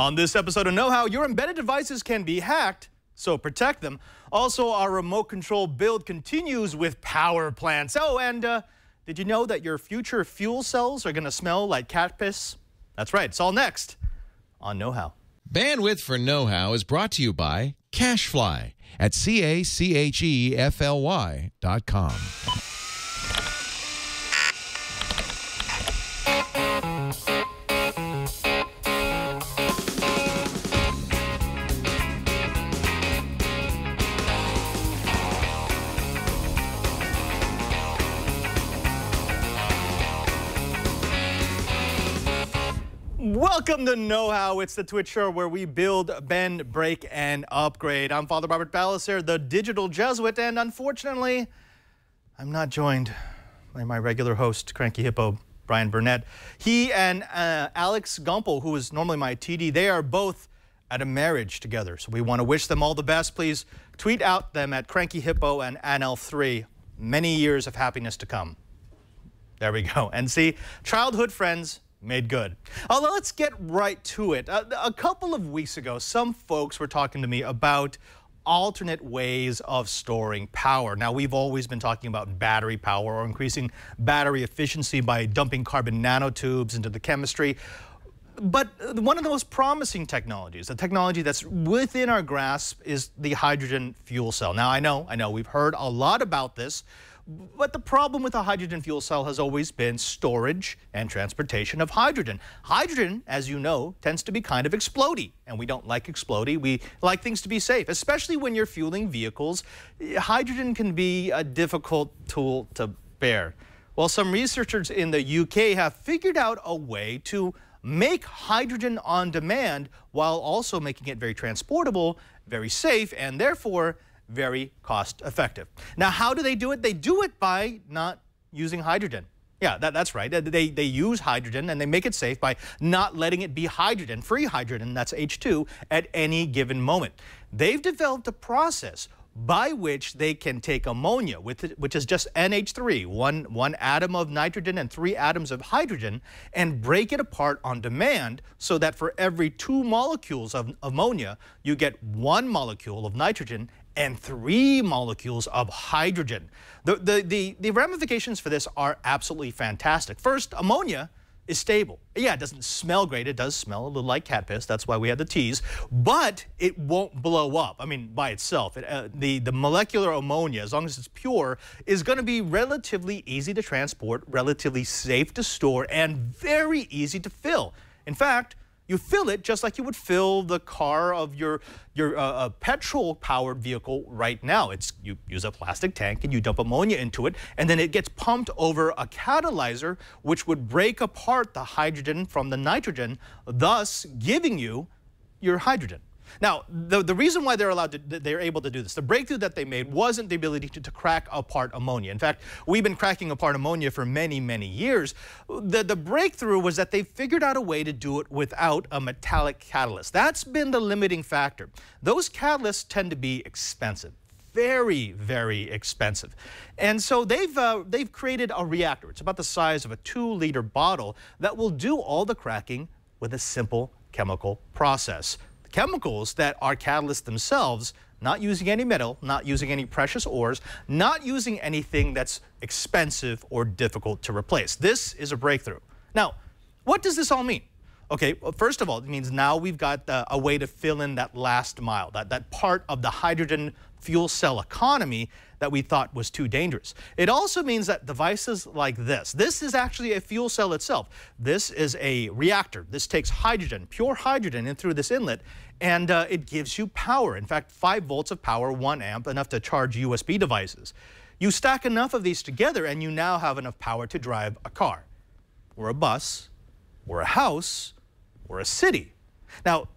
On this episode of Know How, your embedded devices can be hacked, so protect them. Also, our remote control build continues with power plants. Oh, and uh, did you know that your future fuel cells are going to smell like cat piss? That's right, it's all next on Know How. Bandwidth for Know How is brought to you by Cachefly at C A C H E F L Y dot com. Welcome to Know How. It's the TWiT show where we build, bend, break, and upgrade. I'm Father Robert Ballecer, the digital Jesuit, and unfortunately, I'm not joined by my regular host, Cranky Hippo, Bryan Burnett. He and uh, Alex Gumpel, who is normally my TD, they are both at a marriage together. So we want to wish them all the best. Please tweet out them at Cranky Hippo and Anelf3. Many years of happiness to come. There we go. And see, childhood friends made good. Uh, let's get right to it. Uh, a couple of weeks ago, some folks were talking to me about alternate ways of storing power. Now, we've always been talking about battery power or increasing battery efficiency by dumping carbon nanotubes into the chemistry. But one of the most promising technologies, the technology that's within our grasp, is the hydrogen fuel cell. Now, I know, I know, we've heard a lot about this. But the problem with a hydrogen fuel cell has always been storage and transportation of hydrogen. Hydrogen, as you know, tends to be kind of explody, and we don't like explody. We like things to be safe, especially when you're fueling vehicles. Hydrogen can be a difficult tool to bear. Well, some researchers in the UK have figured out a way to make hydrogen on demand while also making it very transportable, very safe, and therefore very cost effective. Now, how do they do it? They do it by not using hydrogen. Yeah, that, that's right. They, they use hydrogen and they make it safe by not letting it be hydrogen, free hydrogen, that's H2, at any given moment. They've developed a process by which they can take ammonia, which is just NH3, one, one atom of nitrogen and three atoms of hydrogen, and break it apart on demand so that for every two molecules of ammonia, you get one molecule of nitrogen and three molecules of hydrogen. The, the, the, the, ramifications for this are absolutely fantastic. First, ammonia is stable. Yeah, it doesn't smell great. It does smell a little like cat piss. That's why we had the teas. But it won't blow up. I mean, by itself. It, uh, the, the molecular ammonia, as long as it's pure, is going to be relatively easy to transport, relatively safe to store, and very easy to fill. In fact, you fill it just like you would fill the car of your, your uh, uh, petrol-powered vehicle right now. It's You use a plastic tank and you dump ammonia into it, and then it gets pumped over a catalyzer, which would break apart the hydrogen from the nitrogen, thus giving you your hydrogen. Now, the, the reason why they're allowed to, they're able to do this, the breakthrough that they made wasn't the ability to, to crack apart ammonia. In fact, we've been cracking apart ammonia for many, many years. The, the breakthrough was that they figured out a way to do it without a metallic catalyst. That's been the limiting factor. Those catalysts tend to be expensive very, very expensive. And so they've, uh, they've created a reactor. It's about the size of a two liter bottle that will do all the cracking with a simple chemical process chemicals that are catalysts themselves, not using any metal, not using any precious ores, not using anything that's expensive or difficult to replace. This is a breakthrough. Now, what does this all mean? Okay, well, first of all, it means now we've got uh, a way to fill in that last mile, that, that part of the hydrogen fuel cell economy that we thought was too dangerous. It also means that devices like this, this is actually a fuel cell itself. This is a reactor. This takes hydrogen, pure hydrogen in through this inlet, and uh, it gives you power. In fact, 5 volts of power, 1 amp, enough to charge USB devices. You stack enough of these together and you now have enough power to drive a car, or a bus, or a house, or a city. Now,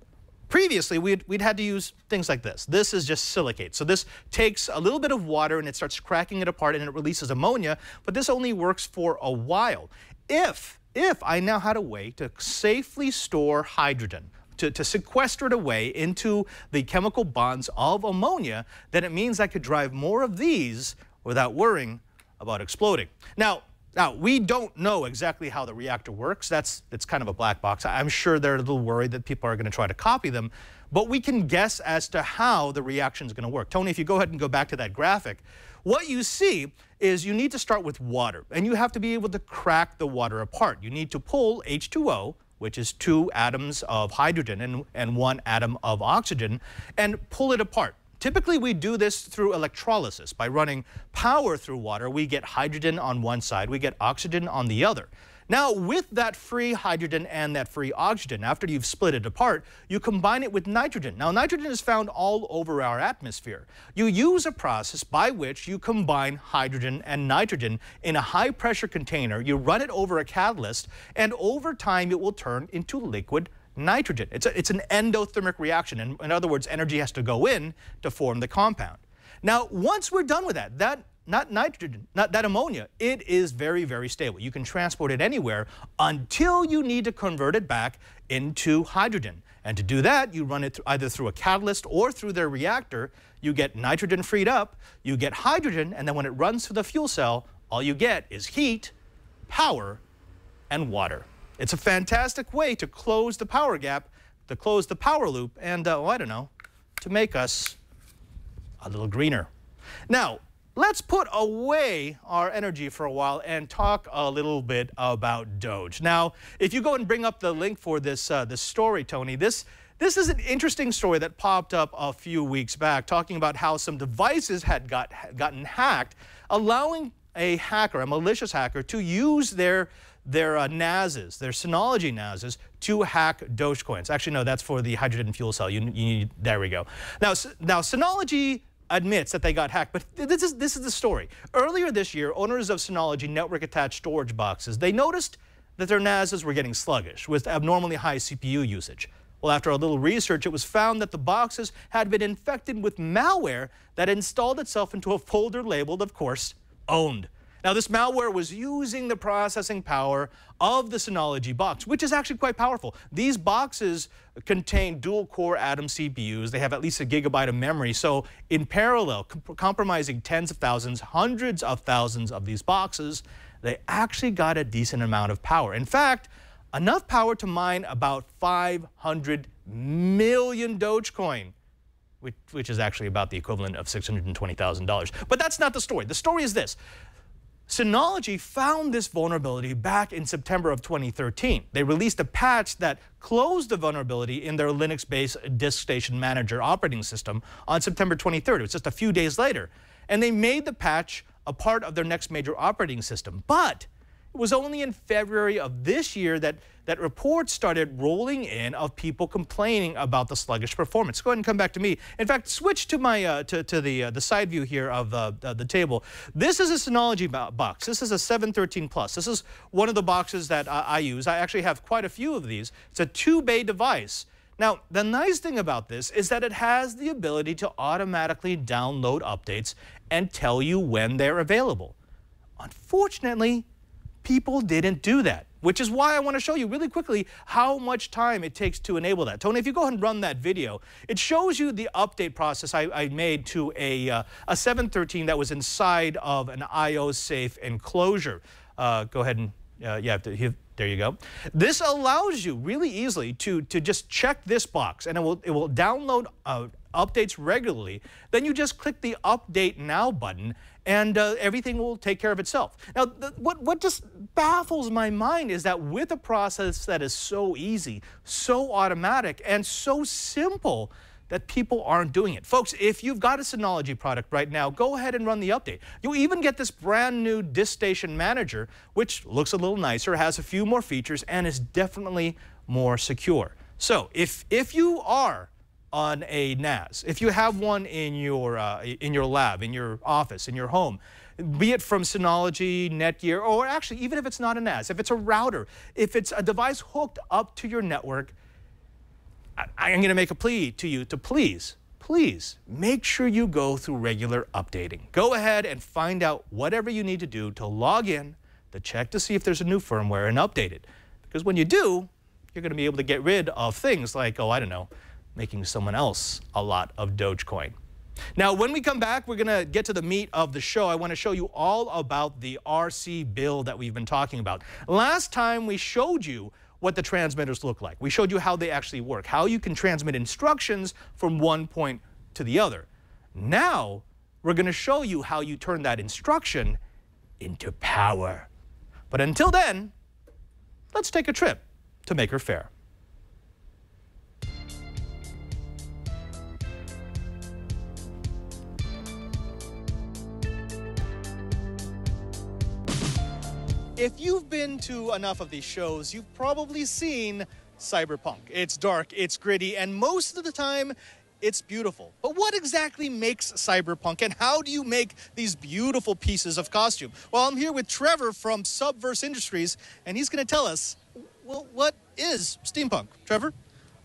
Previously, we'd, we'd had to use things like this. This is just silicate. So this takes a little bit of water and it starts cracking it apart and it releases ammonia, but this only works for a while. If, if I now had a way to safely store hydrogen, to, to, sequester it away into the chemical bonds of ammonia, then it means I could drive more of these without worrying about exploding. Now, Now, we don't know exactly how the reactor works. That's, that's kind of a black box. I'm sure they're a little worried that people are going to try to copy them, but we can guess as to how the reaction is going to work. Tony, if you go ahead and go back to that graphic, what you see is you need to start with water, and you have to be able to crack the water apart. You need to pull H2O, which is two atoms of hydrogen and, and one atom of oxygen, and pull it apart. Typically, we do this through electrolysis. By running power through water, we get hydrogen on one side, we get oxygen on the other. Now, with that free hydrogen and that free oxygen, after you've split it apart, you combine it with nitrogen. Now, nitrogen is found all over our atmosphere. You use a process by which you combine hydrogen and nitrogen in a high pressure container. You run it over a catalyst, and over time, it will turn into liquid nitrogen. It's, a, it's an endothermic reaction. In, in other words, energy has to go in to form the compound. Now, once we're done with that, that not nitrogen, not that ammonia, it is very, very stable. You can transport it anywhere until you need to convert it back into hydrogen. And to do that, you run it th either through a catalyst or through their reactor. You get nitrogen freed up, you get hydrogen, and then when it runs through the fuel cell, all you get is heat, power, and water. It's a fantastic way to close the power gap, to close the power loop, and, uh, well, I don't know, to make us a little greener. Now, let's put away our energy for a while and talk a little bit about Doge. Now, if you go and bring up the link for this, uh, this story, Tony, this, this is an interesting story that popped up a few weeks back talking about how some devices had got, gotten hacked, allowing a hacker, a malicious hacker, to use their their uh, NASs, their Synology NASs, to hack Dogecoins. Actually, no, that's for the hydrogen fuel cell. You, you need, there we go. Now, now Synology admits that they got hacked, but this is, this is the story. Earlier this year, owners of Synology network-attached storage boxes, they noticed that their NASs were getting sluggish with abnormally high CPU usage. Well, after a little research, it was found that the boxes had been infected with malware that installed itself into a folder labeled, of course, owned. Now, this malware was using the processing power of the Synology box, which is actually quite powerful. These boxes contain dual core Atom CPUs. They have at least a gigabyte of memory. So in parallel, comp compromising tens of thousands, hundreds of thousands of these boxes, they actually got a decent amount of power. In fact, enough power to mine about 500 million Dogecoin. Which, which is actually about the equivalent of $620,000. But that's not the story. The story is this. Synology found this vulnerability back in September of 2013. They released a patch that closed the vulnerability in their Linux-based DiskStation Manager operating system on September 23rd. It was just a few days later. And they made the patch a part of their next major operating system. But it was only in February of this year that, that reports started rolling in of people complaining about the sluggish performance. Go ahead and come back to me. In fact, switch to my uh, to, to the uh, the side view here of uh, the table. This is a Synology box. This is a 713 Plus. This is one of the boxes that I use. I actually have quite a few of these. It's a two-bay device. Now, the nice thing about this is that it has the ability to automatically download updates and tell you when they're available. Unfortunately, People didn't do that, which is why I want to show you really quickly how much time it takes to enable that. Tony, if you go ahead and run that video, it shows you the update process I, I made to a, uh, a 713 that was inside of an ioSafe enclosure. Uh, go ahead and, uh, yeah, there you go. This allows you really easily to, to just check this box and it will, it will download uh, updates regularly. Then you just click the Update Now button and uh, everything will take care of itself. Now, what, what just baffles my mind is that with a process that is so easy, so automatic, and so simple, that people aren't doing it. Folks, if you've got a Synology product right now, go ahead and run the update. You'll even get this brand new DiskStation Manager, which looks a little nicer, has a few more features, and is definitely more secure. So if, if you are on a NAS, if you have one in your, uh, in your lab, in your office, in your home, be it from Synology, Netgear, or actually even if it's not a NAS, if it's a router, if it's a device hooked up to your network, I, am going to make a plea to you to please, please make sure you go through regular updating. Go ahead and find out whatever you need to do to log in, to check to see if there's a new firmware and update it. Because when you do, you're going to be able to get rid of things like, oh, I don't know, making someone else a lot of Dogecoin. Now, when we come back, we're going to get to the meat of the show. I want to show you all about the RC bill that we've been talking about. Last time we showed you what the transmitters look like. We showed you how they actually work, how you can transmit instructions from one point to the other. Now, we're going to show you how you turn that instruction into power. But until then, let's take a trip to Maker Faire. If you've been to enough of these shows, you've probably seen Cyberpunk. It's dark, it's gritty, and most of the time, it's beautiful. But what exactly makes Cyberpunk, and how do you make these beautiful pieces of costume? Well, I'm here with Trevor from Subverse Industries, and he's going to tell us, well, what is steampunk? Trevor?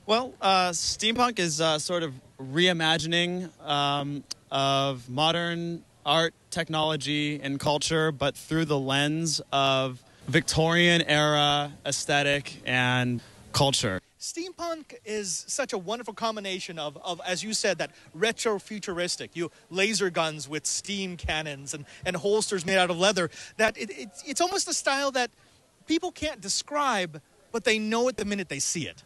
Well, uh, steampunk is uh, sort of reimagining um, of modern art, technology, and culture, but through the lens of Victorian era aesthetic and culture. Steampunk is such a wonderful combination of, of, as you said, that retro futuristic, you laser guns with steam cannons and, and holsters made out of leather, that it, it, it's almost a style that people can't describe, but they know it the minute they see it.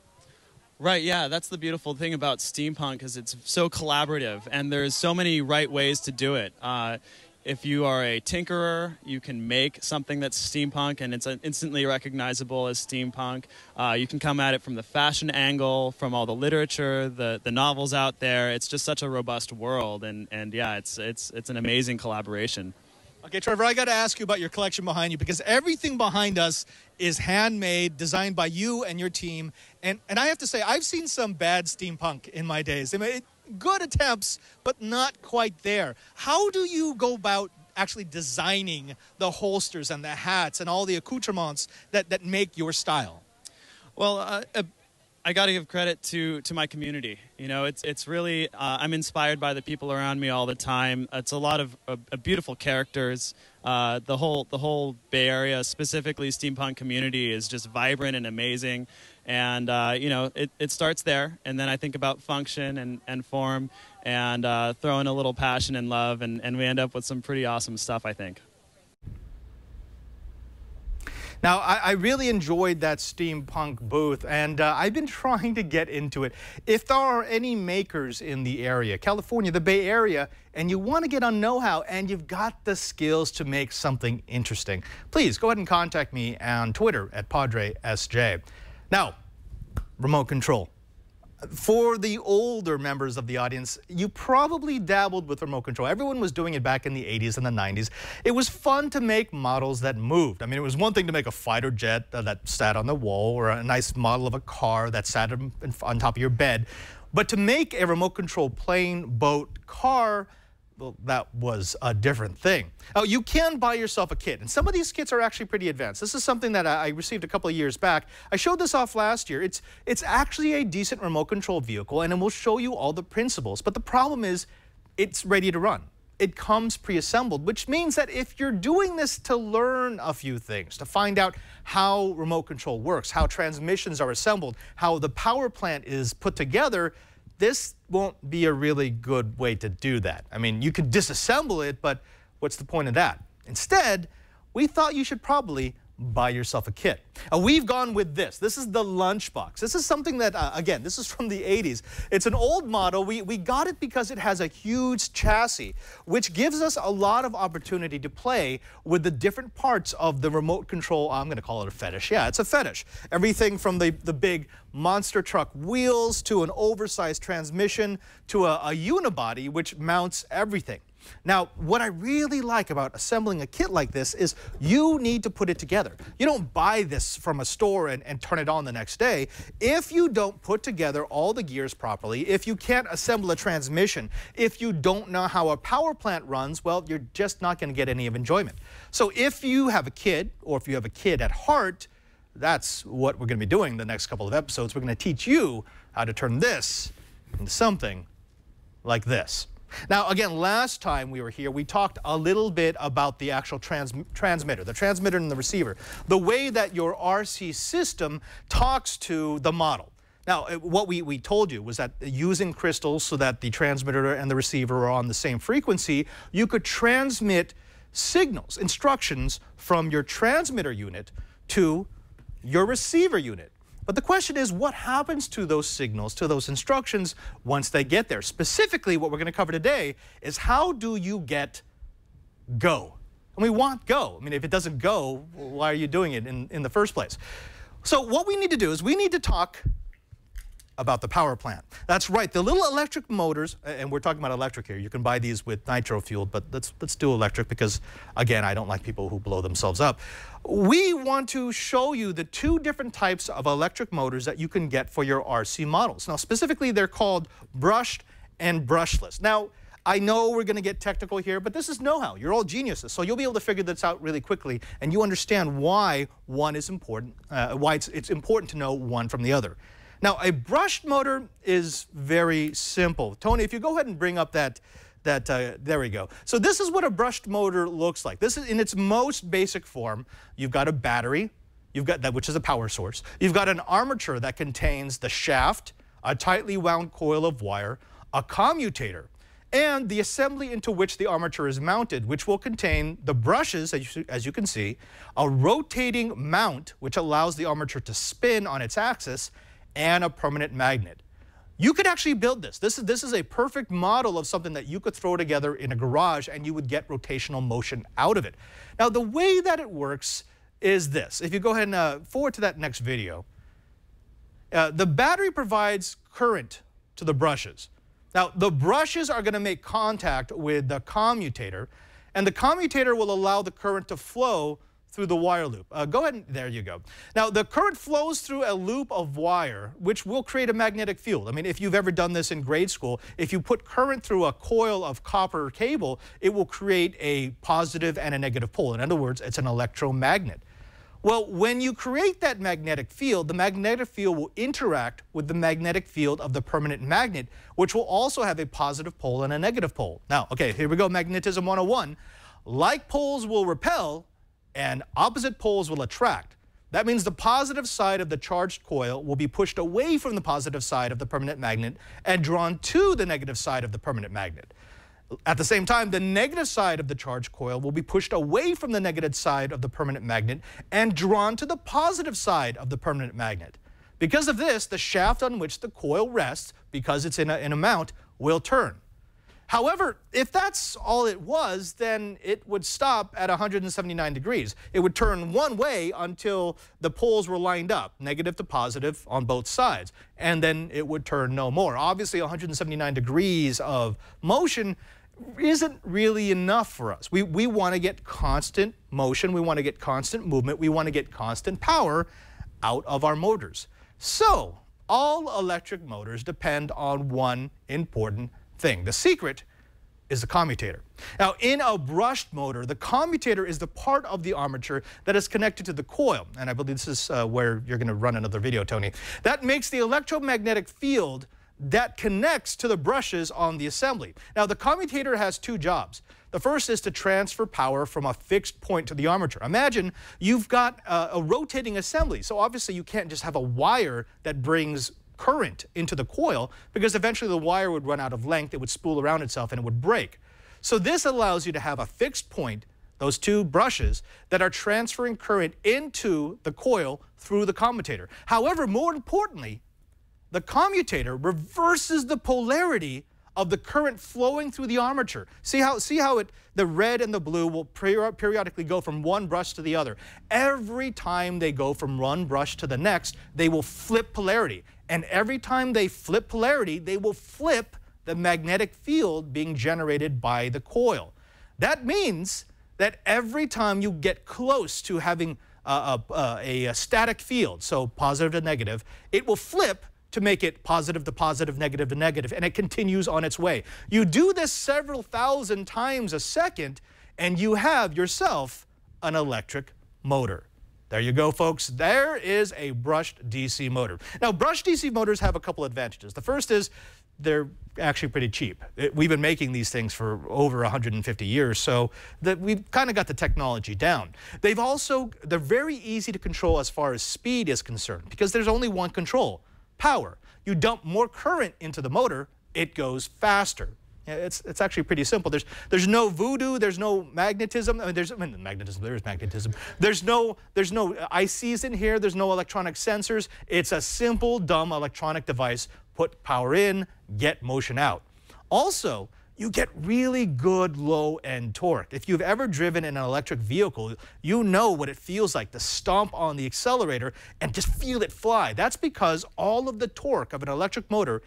Right, yeah, that's the beautiful thing about steampunk is it's so collaborative and there's so many right ways to do it. Uh, if you are a tinkerer, you can make something that's steampunk and it's instantly recognizable as steampunk. Uh, you can come at it from the fashion angle, from all the literature, the, the novels out there. It's just such a robust world, and, and yeah, it's, it's, it's an amazing collaboration. Okay, Trevor, I got to ask you about your collection behind you because everything behind us is handmade, designed by you and your team. And, and I have to say, I've seen some bad steampunk in my days. I mean, good attempts, but not quite there. How do you go about actually designing the holsters and the hats and all the accoutrements that, that make your style? Well, uh, uh I got to give credit to to my community. You know, it's it's really uh, I'm inspired by the people around me all the time. It's a lot of uh, beautiful characters. Uh, the whole the whole Bay Area, specifically steampunk community, is just vibrant and amazing. And uh, you know, it, it starts there, and then I think about function and, and form, and uh, throw in a little passion and love, and, and we end up with some pretty awesome stuff. I think. Now, I, I, really enjoyed that steampunk booth, and uh, I've been trying to get into it. If there are any makers in the area, California, the Bay Area, and you want to get on know-how and you've got the skills to make something interesting, please go ahead and contact me on Twitter at PadreSJ. Now, remote control. For the older members of the audience, you probably dabbled with remote control. Everyone was doing it back in the 80s and the 90s. It was fun to make models that moved. I mean, it was one thing to make a fighter jet uh, that sat on the wall or a nice model of a car that sat on top of your bed. But to make a remote control plane, boat, car, that was a different thing. Oh, you can buy yourself a kit, and some of these kits are actually pretty advanced. This is something that I received a couple of years back. I showed this off last year. It's, it's actually a decent remote control vehicle, and it will show you all the principles. But the problem is, it's ready to run. It comes pre-assembled, which means that if you're doing this to learn a few things, to find out how remote control works, how transmissions are assembled, how the power plant is put together, this won't be a really good way to do that. I mean, you could disassemble it, but what's the point of that? Instead, we thought you should probably buy yourself a kit. Uh, we've gone with this. This is the lunchbox. This is something that, uh, again, this is from the 80s. It's an old model. We, we got it because it has a huge chassis, which gives us a lot of opportunity to play with the different parts of the remote control. I'm going to call it a fetish. Yeah, it's a fetish. Everything from the, the big monster truck wheels to an oversized transmission to a, a unibody, which mounts everything. Now, what I really like about assembling a kit like this is you need to put it together. You don't buy this from a store and, and, turn it on the next day. If you don't put together all the gears properly, if you can't assemble a transmission, if you don't know how a power plant runs, well, you're just not going to get any of enjoyment. So if you have a kid, or if you have a kid at heart, that's what we're going to be doing the next couple of episodes. We're going to teach you how to turn this into something like this. Now, again, last time we were here, we talked a little bit about the actual trans transmitter, the transmitter and the receiver, the way that your RC system talks to the model. Now, what we, we told you was that using crystals so that the transmitter and the receiver are on the same frequency, you could transmit signals, instructions from your transmitter unit to your receiver unit. But the question is, what happens to those signals, to those instructions once they get there? Specifically, what we're going to cover today is how do you get go? And we want go. I mean, if it doesn't go, why are you doing it in, in the first place? So what we need to do is we need to talk about the power plant. That's right, the little electric motors, and we're talking about electric here. You can buy these with nitro fueled, but let's, let's do electric because, again, I don't like people who blow themselves up. We want to show you the two different types of electric motors that you can get for your RC models. Now, specifically, they're called brushed and brushless. Now, I know we're going to get technical here, but this is know-how. You're all geniuses, so you'll be able to figure this out really quickly, and you understand why one is important, uh, why it's, it's important to know one from the other. Now, a brushed motor is very simple. Tony, if you go ahead and bring up that, that uh, there we go. So this is what a brushed motor looks like. This is in its most basic form. You've got a battery, you've got that, which is a power source. You've got an armature that contains the shaft, a tightly wound coil of wire, a commutator, and the assembly into which the armature is mounted, which will contain the brushes, as you, as you, can see, a rotating mount, which allows the armature to spin on its axis, and a permanent magnet. You could actually build this. This is, this is a perfect model of something that you could throw together in a garage and you would get rotational motion out of it. Now, the way that it works is this. If you go ahead and uh, forward to that next video, uh, the battery provides current to the brushes. Now, the brushes are going to make contact with the commutator, and the commutator will allow the current to flow through the wire loop. Uh, go ahead and there you go. Now the current flows through a loop of wire which will create a magnetic field. I mean if you've ever done this in grade school, if you put current through a coil of copper cable, it will create a positive and a negative pole. In other words, it's an electromagnet. Well, when you create that magnetic field, the magnetic field will interact with the magnetic field of the permanent magnet, which will also have a positive pole and a negative pole. Now, okay, here we go, magnetism 101. Like poles will repel, and opposite poles will attract. That means the positive side of the charged coil will be pushed away from the positive side of the permanent magnet and drawn to the negative side of the permanent magnet. At the same time, the negative side of the charged coil will be pushed away from the negative side of the permanent magnet and drawn to the positive side of the permanent magnet. Because of this, the shaft on which the coil rests, because it's in a, in a mount, will turn. However, if that's all it was, then it would stop at 179 degrees. It would turn one way until the poles were lined up, negative to positive on both sides, and then it would turn no more. Obviously, 179 degrees of motion isn't really enough for us. We, we want to get constant motion, we want to get constant movement, we want to get constant power out of our motors. So, all electric motors depend on one important thing. The secret is the commutator. Now, in a brushed motor, the commutator is the part of the armature that is connected to the coil. And I believe this is uh, where you're going to run another video, Tony. That makes the electromagnetic field that connects to the brushes on the assembly. Now, the commutator has two jobs. The first is to transfer power from a fixed point to the armature. Imagine you've got a, a rotating assembly, so obviously you can't just have a wire that brings current into the coil because eventually the wire would run out of length, it would spool around itself and it would break. So this allows you to have a fixed point, those two brushes, that are transferring current into the coil through the commutator. However, more importantly, the commutator reverses the polarity of the current flowing through the armature. See how, see how it, the red and the blue will periodically go from one brush to the other. Every time they go from one brush to the next, they will flip polarity. And every time they flip polarity, they will flip the magnetic field being generated by the coil. That means that every time you get close to having a, a, a, static field, so positive to negative, it will flip to make it positive to positive, negative to negative, and it continues on its way. You do this several thousand times a second, and you have yourself an electric motor. There you go, folks. There is a brushed DC motor. Now, brushed DC motors have a couple advantages. The first is they're actually pretty cheap. It, we've been making these things for over 150 years, so that we've kind of got the technology down. They've also, they're very easy to control as far as speed is concerned because there's only one control, power. you dump more current into the motor, it goes faster. It's, it's actually pretty simple. There's, there's no voodoo, there's no magnetism. I mean, there's I mean, magnetism, there is magnetism. There's no, there's no ICs in here, there's no electronic sensors. It's a simple, dumb electronic device. Put power in, get motion out. Also, you get really good low end torque. If you've ever driven in an electric vehicle, you know what it feels like to stomp on the accelerator and just feel it fly. That's because all of the torque of an electric motor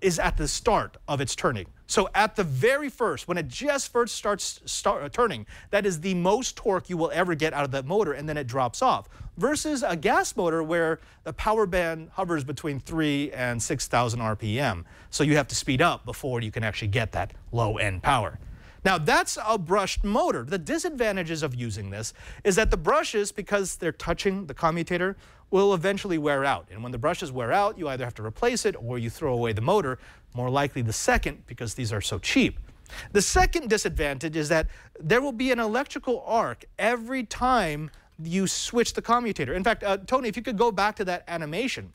is at the start of its turning. So at the very first, when it just first starts start, uh, turning, that is the most torque you will ever get out of that motor, and then it drops off. Versus a gas motor where the power band hovers between 3 and 6,000 RPM. So you have to speed up before you can actually get that low end power. Now that's a brushed motor. The disadvantages of using this is that the brushes, because they're touching the commutator, will eventually wear out. And when the brushes wear out, you either have to replace it or you throw away the motor, more likely the second because these are so cheap. The second disadvantage is that there will be an electrical arc every time you switch the commutator. In fact, uh, Tony, if you could go back to that animation,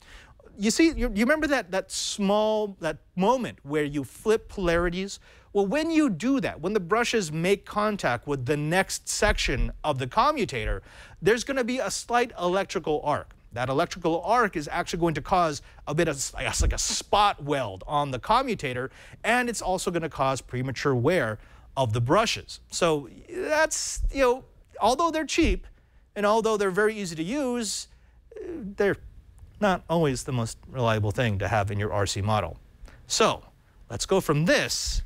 you see, you, you remember that, that small, that moment where you flip polarities well, when you do that, when the brushes make contact with the next section of the commutator, there's going to be a slight electrical arc. That electrical arc is actually going to cause a bit of, like a spot weld on the commutator, and it's also going to cause premature wear of the brushes. So that's, you know, although they're cheap and although they're very easy to use, they're not always the most reliable thing to have in your RC model. So let's go from this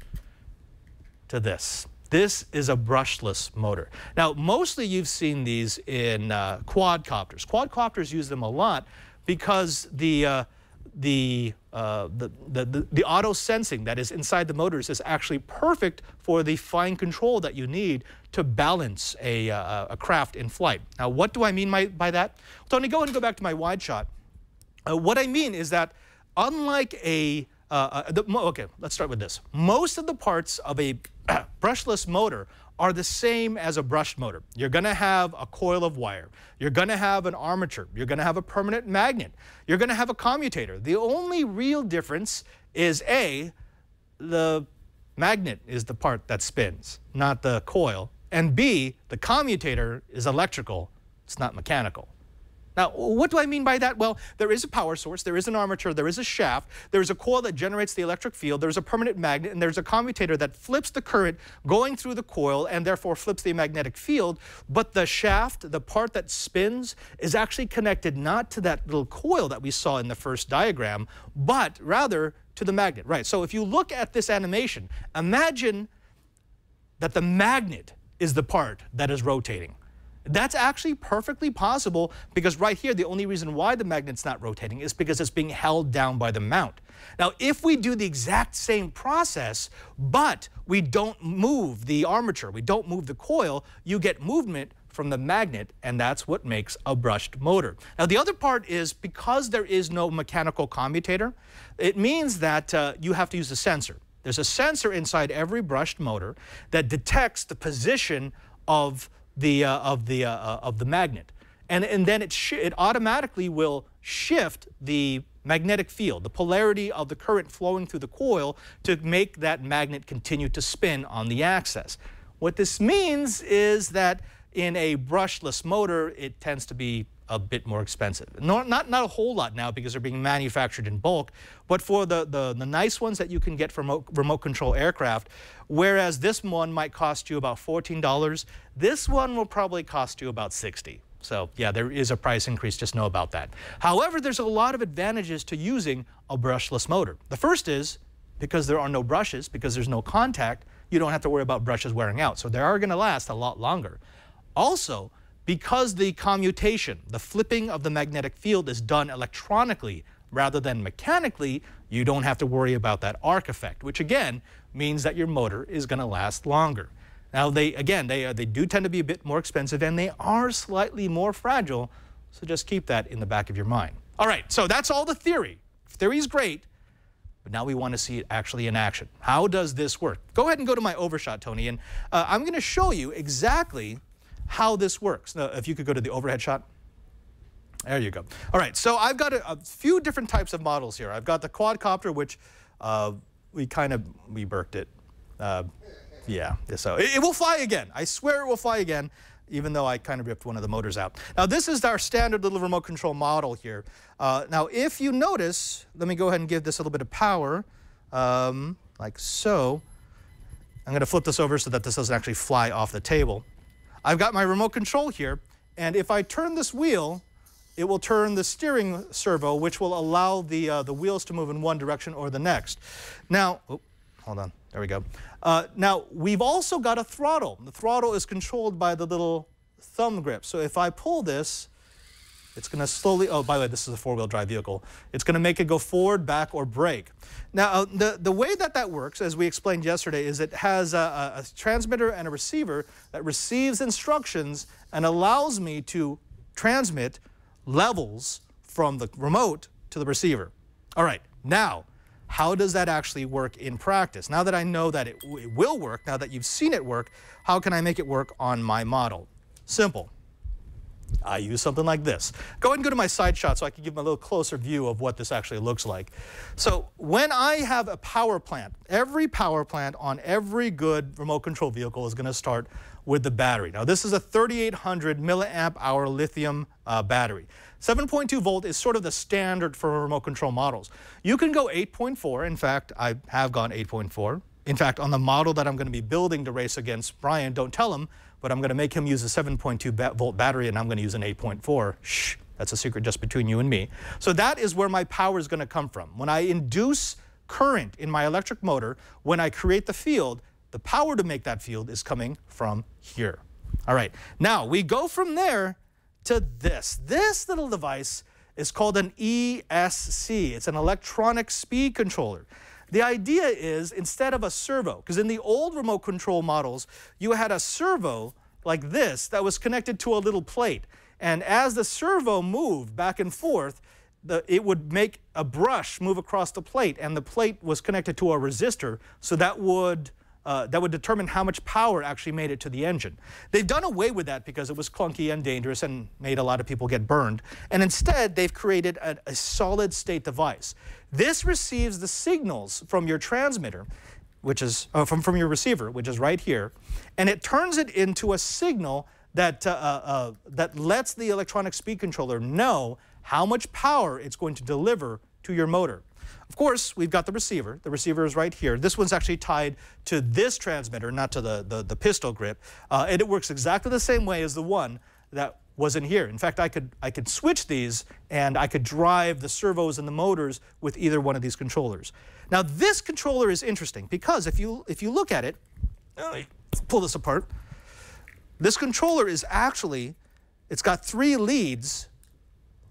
to this. This is a brushless motor. Now, mostly you've seen these in uh, quadcopters. Quadcopters use them a lot because the, uh, the, uh, the, the, the, auto sensing that is inside the motors is actually perfect for the fine control that you need to balance a, uh, a craft in flight. Now, what do I mean by, by that? Tony, go ahead and go back to my wide shot. Uh, what I mean is that unlike a uh, uh, the, okay, let's start with this. Most of the parts of a brushless motor are the same as a brushed motor. You're going to have a coil of wire. You're going to have an armature. You're going to have a permanent magnet. You're going to have a commutator. The only real difference is A, the magnet is the part that spins, not the coil. And B, the commutator is electrical, it's not mechanical. Now, what do I mean by that? Well, there is a power source, there is an armature, there is a shaft, there's a coil that generates the electric field, there's a permanent magnet, and there's a commutator that flips the current going through the coil and therefore flips the magnetic field. But the shaft, the part that spins, is actually connected not to that little coil that we saw in the first diagram, but rather to the magnet. Right, so if you look at this animation, imagine that the magnet is the part that is rotating. That's actually perfectly possible because right here, the only reason why the magnet's not rotating is because it's being held down by the mount. Now, if we do the exact same process, but we don't move the armature, we don't move the coil, you get movement from the magnet, and that's what makes a brushed motor. Now, the other part is because there is no mechanical commutator, it means that uh, you have to use a sensor. There's a sensor inside every brushed motor that detects the position of the, uh, of, the, uh, uh, of the magnet. And, and then it, it automatically will shift the magnetic field, the polarity of the current flowing through the coil to make that magnet continue to spin on the axis. What this means is that in a brushless motor, it tends to be a bit more expensive. Not, not, not a whole lot now because they're being manufactured in bulk, but for the, the, the nice ones that you can get from remote, remote control aircraft, whereas this one might cost you about $14, this one will probably cost you about 60 so yeah, there is a price increase, just know about that. However, there's a lot of advantages to using a brushless motor. The first is because there are no brushes, because there's no contact, you don't have to worry about brushes wearing out. So they are gonna last a lot longer. Also, because the commutation, the flipping of the magnetic field is done electronically rather than mechanically, you don't have to worry about that arc effect, which again means that your motor is going to last longer. Now, they again, they, uh, they do tend to be a bit more expensive and they are slightly more fragile, so just keep that in the back of your mind. All right, so that's all the theory. Theory is great, but now we want to see it actually in action. How does this work? Go ahead and go to my overshot, Tony, and uh, I'm going to show you exactly how this works. Now, if you could go to the overhead shot. There you go. All right, so I've got a, a few different types of models here. I've got the quadcopter, which uh, we kind of, we burked it. Uh, yeah, so it, it, will fly again. I swear it will fly again, even though I kind of ripped one of the motors out. Now, this is our standard little remote control model here. Uh, now, if you notice, let me go ahead and give this a little bit of power, um, like so. I'm going to flip this over so that this doesn't actually fly off the table. I've got my remote control here, and if I turn this wheel, it will turn the steering servo, which will allow the, uh, the wheels to move in one direction or the next. Now, oh, hold on, there we go. Uh, now, we've also got a throttle. The throttle is controlled by the little thumb grip. So if I pull this, it's going to slowly, oh, by the way, this is a four-wheel drive vehicle. It's going to make it go forward, back, or brake. Now, uh, the, the way that that works, as we explained yesterday, is it has a, a, transmitter and a receiver that receives instructions and allows me to transmit levels from the remote to the receiver. All right, now, how does that actually work in practice? Now that I know that it, it will work, now that you've seen it work, how can I make it work on my model? Simple. I use something like this. Go ahead and go to my side shot so I can give them a little closer view of what this actually looks like. So when I have a power plant, every power plant on every good remote control vehicle is going to start with the battery. Now this is a 3800 milliamp hour lithium uh, battery. 7.2 volt is sort of the standard for remote control models. You can go 8.4. In fact, I have gone 8.4. In fact, on the model that I'm going to be building to race against Brian, don't tell him, but I'm going to make him use a 7.2 volt battery and I'm going to use an 8.4. Shh, that's a secret just between you and me. So that is where my power is going to come from. When I induce current in my electric motor, when I create the field, the power to make that field is coming from here. All right, now we go from there to this. This little device is called an ESC. It's an electronic speed controller. The idea is instead of a servo, because in the old remote control models, you had a servo like this that was connected to a little plate. And as the servo moved back and forth, the, it would make a brush move across the plate, and the plate was connected to a resistor, so that would uh, that would determine how much power actually made it to the engine. They've done away with that because it was clunky and dangerous and made a lot of people get burned. And instead, they've created a, a solid state device. This receives the signals from your transmitter, which is uh, from, from your receiver, which is right here, and it turns it into a signal that, uh, uh, uh that lets the electronic speed controller know how much power it's going to deliver to your motor. Of course, we've got the receiver. The receiver is right here. This one's actually tied to this transmitter, not to the, the, the pistol grip. Uh, and it works exactly the same way as the one that was in here. In fact, I could, I could switch these and I could drive the servos and the motors with either one of these controllers. Now, this controller is interesting because if you, if you look at it, pull this apart, this controller is actually, it's got three leads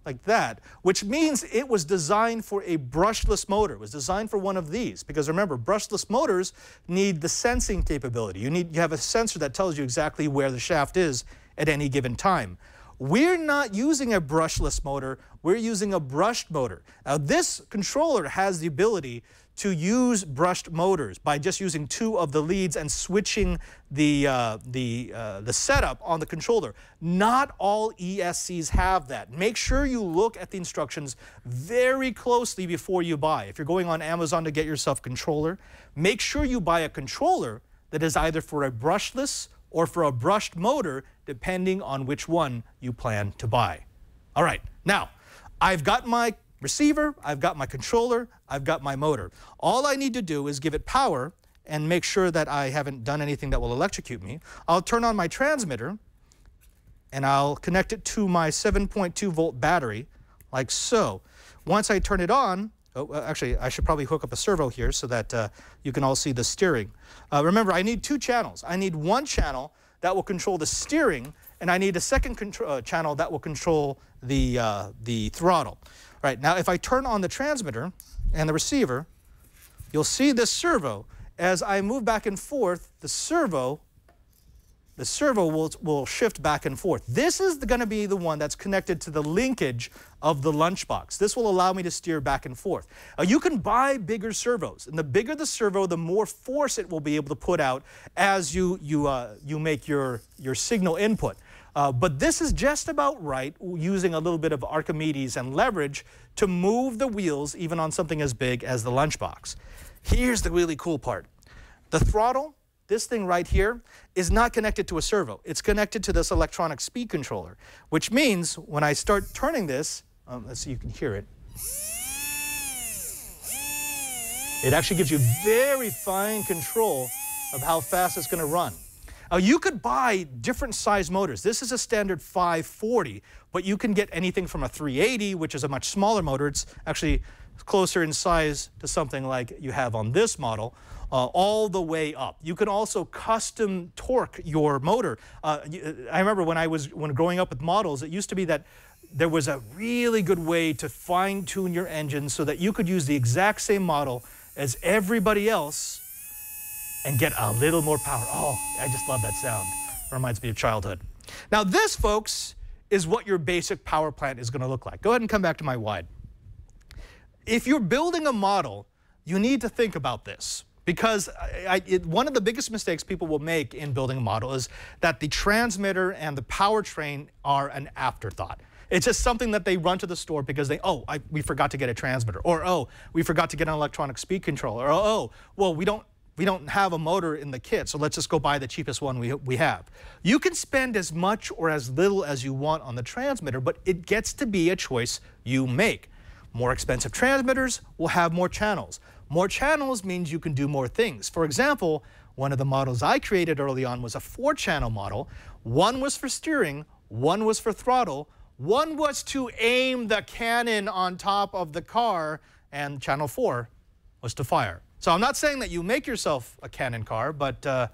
like that, which means it was designed for a brushless motor. It was designed for one of these because remember, brushless motors need the sensing capability. You need you have a sensor that tells you exactly where the shaft is at any given time. We're not using a brushless motor, we're using a brushed motor. Now this controller has the ability to use brushed motors by just using two of the leads and switching the, uh, the, uh, the setup on the controller. Not all ESCs have that. Make sure you look at the instructions very closely before you buy. If you're going on Amazon to get yourself a controller, make sure you buy a controller that is either for a brushless or for a brushed motor, depending on which one you plan to buy. All right, now, I've got my receiver, I've got my controller, I've got my motor. All I need to do is give it power and make sure that I haven't done anything that will electrocute me. I'll turn on my transmitter and I'll connect it to my 7.2 volt battery like so. Once I turn it on, oh, actually I should probably hook up a servo here so that uh, you can all see the steering. Uh, remember, I need two channels. I need one channel that will control the steering and I need a second uh, channel that will control the, uh, the throttle. Right, now if I turn on the transmitter and the receiver, you'll see this servo. As I move back and forth, the servo the servo will, will shift back and forth. This is going to be the one that's connected to the linkage of the lunchbox. This will allow me to steer back and forth. Uh, you can buy bigger servos, and the bigger the servo, the more force it will be able to put out as you, you, uh, you make your, your signal input. Uh, but this is just about right using a little bit of Archimedes and leverage to move the wheels even on something as big as the lunchbox. Here's the really cool part. The throttle, this thing right here, is not connected to a servo. It's connected to this electronic speed controller, which means when I start turning this, um, let's see, you can hear it. It actually gives you very fine control of how fast it's going to run. Now, you could buy different size motors. This is a standard 540, but you can get anything from a 380, which is a much smaller motor. It's actually closer in size to something like you have on this model, uh, all the way up. You can also custom torque your motor. Uh, I remember when I was when growing up with models, it used to be that there was a really good way to fine tune your engine so that you could use the exact same model as everybody else and get a little more power. Oh, I just love that sound. Reminds me of childhood. Now, this, folks, is what your basic power plant is going to look like. Go ahead and come back to my wide. If you're building a model, you need to think about this because I, I, it, one of the biggest mistakes people will make in building a model is that the transmitter and the powertrain are an afterthought. It's just something that they run to the store because they, oh, I, we forgot to get a transmitter, or oh, we forgot to get an electronic speed controller, or oh, well, we don't we don't have a motor in the kit, so let's just go buy the cheapest one we, we have. You can spend as much or as little as you want on the transmitter, but it gets to be a choice you make. More expensive transmitters will have more channels. More channels means you can do more things. For example, one of the models I created early on was a four channel model. One was for steering, one was for throttle, one was to aim the cannon on top of the car, and channel four was to fire. So I'm not saying that you make yourself a cannon car, but uh,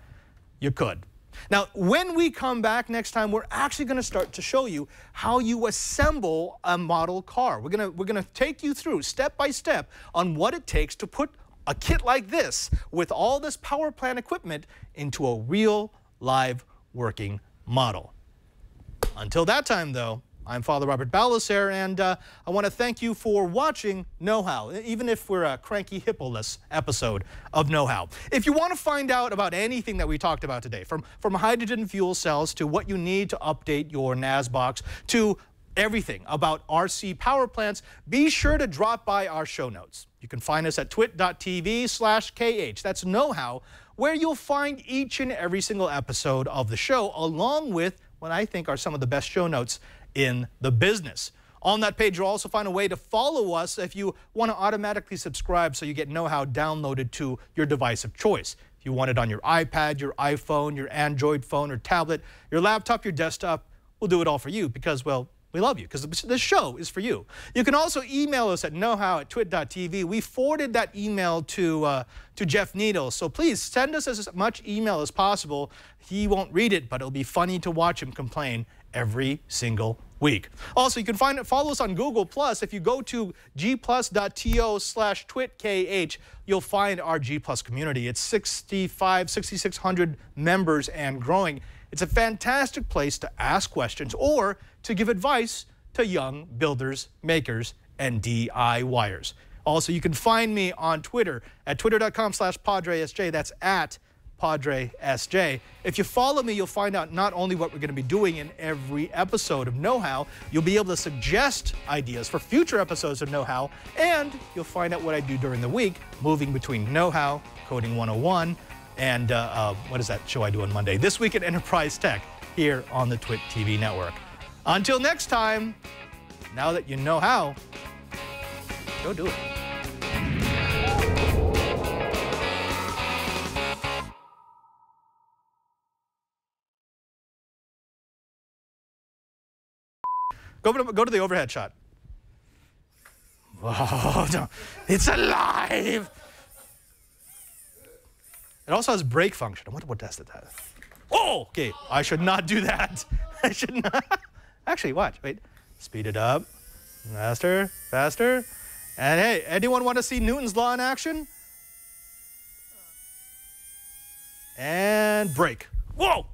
you could. Now, when we come back next time, we're actually going to start to show you how you assemble a model car. We're going we're going to take you through step by step on what it takes to put a kit like this with all this power plant equipment into a real live working model. Until that time, though, I'm Father Robert Ballecer, and uh, I want to thank you for watching Know How, even if we're a cranky hippo-less episode of Know How. If you want to find out about anything that we talked about today, from, from hydrogen fuel cells to what you need to update your NAS box to everything about RC power plants, be sure to drop by our show notes. You can find us at twit.tv slash KH. That's Know How, where you'll find each and every single episode of the show, along with what I think are some of the best show notes in the business. On that page, you'll also find a way to follow us if you want to automatically subscribe so you get Know How downloaded to your device of choice. If you want it on your iPad, your iPhone, your Android phone or tablet, your laptop, your desktop, we'll do it all for you because, well, we love you because this show is for you. You can also email us at knowhow at twit.tv. We forwarded that email to, uh, to Jeff Needles, so please send us as much email as possible. He won't read it, but it'll be funny to watch him complain every single week. Also, you can find it, follow us on Google Plus. If you go to gplus.to slash twitkh, you'll find our G Plus community. It's 65, 6,600 members and growing. It's a fantastic place to ask questions or to give advice to young builders, makers, and DIYers. Also, you can find me on Twitter at twitter.com slash PadreSJ. That's at Padre SJ. If you follow me, you'll find out not only what we're going to be doing in every episode of Know How, you'll be able to suggest ideas for future episodes of Know How, and you'll find out what I do during the week, moving between Know How, Coding 101, and uh, uh, what is that show I do on Monday? This Week at Enterprise Tech here on the TWiT TV network. Until next time, now that you know how, go do it. Go to, go to the overhead shot. No. It's alive. It also has brake function. I wonder what does it has. Oh, okay. I should not do that. I should not. Actually, watch. Wait. Speed it up. Faster, faster. And hey, anyone want to see Newton's law in action? And brake. Whoa!